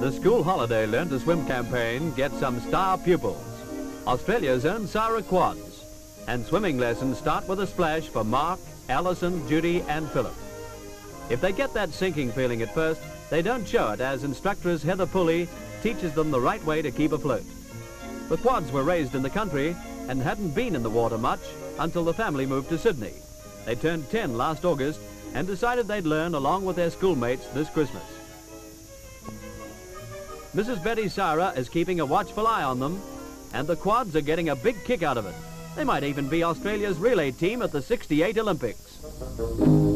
The school holiday learn to swim campaign gets some star pupils. Australia's own Sara Quads. And swimming lessons start with a splash for Mark, Alison, Judy and Philip. If they get that sinking feeling at first, they don't show it as instructress Heather Pulley teaches them the right way to keep afloat. The Quads were raised in the country and hadn't been in the water much until the family moved to Sydney. They turned 10 last August and decided they'd learn along with their schoolmates this Christmas. Mrs. Betty Sara is keeping a watchful eye on them, and the quads are getting a big kick out of it. They might even be Australia's relay team at the 68 Olympics.